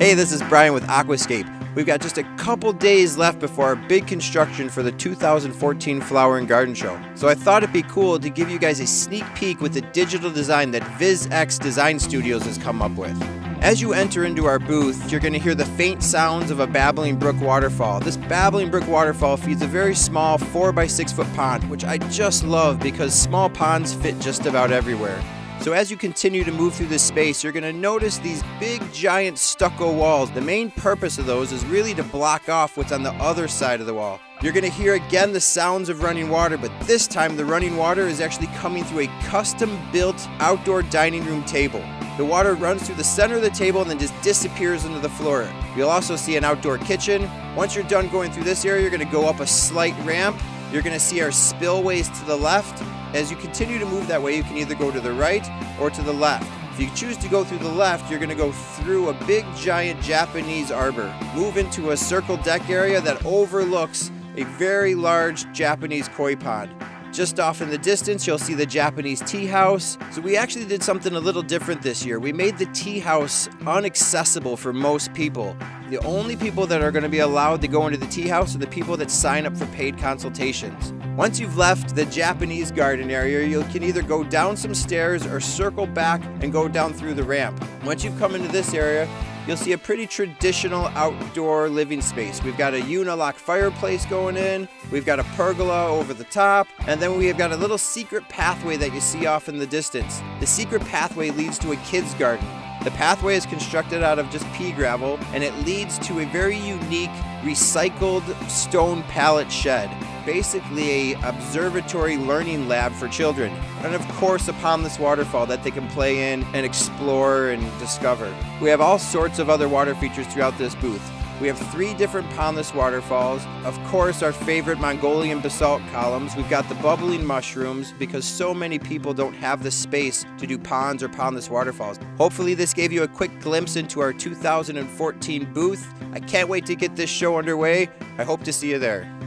Hey, this is Brian with Aquascape. We've got just a couple days left before our big construction for the 2014 Flower and Garden Show. So I thought it'd be cool to give you guys a sneak peek with the digital design that VizX Design Studios has come up with. As you enter into our booth, you're going to hear the faint sounds of a babbling brook waterfall. This babbling brook waterfall feeds a very small 4 by 6 foot pond, which I just love because small ponds fit just about everywhere. So as you continue to move through this space, you're going to notice these big giant stucco walls. The main purpose of those is really to block off what's on the other side of the wall. You're going to hear again the sounds of running water, but this time the running water is actually coming through a custom built outdoor dining room table. The water runs through the center of the table and then just disappears into the floor. You'll also see an outdoor kitchen. Once you're done going through this area, you're going to go up a slight ramp. You're going to see our spillways to the left as you continue to move that way, you can either go to the right or to the left. If you choose to go through the left, you're going to go through a big giant Japanese arbor. Move into a circle deck area that overlooks a very large Japanese koi pond. Just off in the distance, you'll see the Japanese tea house. So we actually did something a little different this year. We made the tea house unaccessible for most people. The only people that are going to be allowed to go into the tea house are the people that sign up for paid consultations. Once you've left the Japanese garden area, you can either go down some stairs or circle back and go down through the ramp. Once you've come into this area, you'll see a pretty traditional outdoor living space. We've got a Unilock fireplace going in, we've got a pergola over the top, and then we've got a little secret pathway that you see off in the distance. The secret pathway leads to a kid's garden. The pathway is constructed out of just pea gravel and it leads to a very unique recycled stone pallet shed basically a observatory learning lab for children. And of course a pondless waterfall that they can play in and explore and discover. We have all sorts of other water features throughout this booth. We have three different pondless waterfalls. Of course, our favorite Mongolian basalt columns. We've got the bubbling mushrooms because so many people don't have the space to do ponds or pondless waterfalls. Hopefully this gave you a quick glimpse into our 2014 booth. I can't wait to get this show underway. I hope to see you there.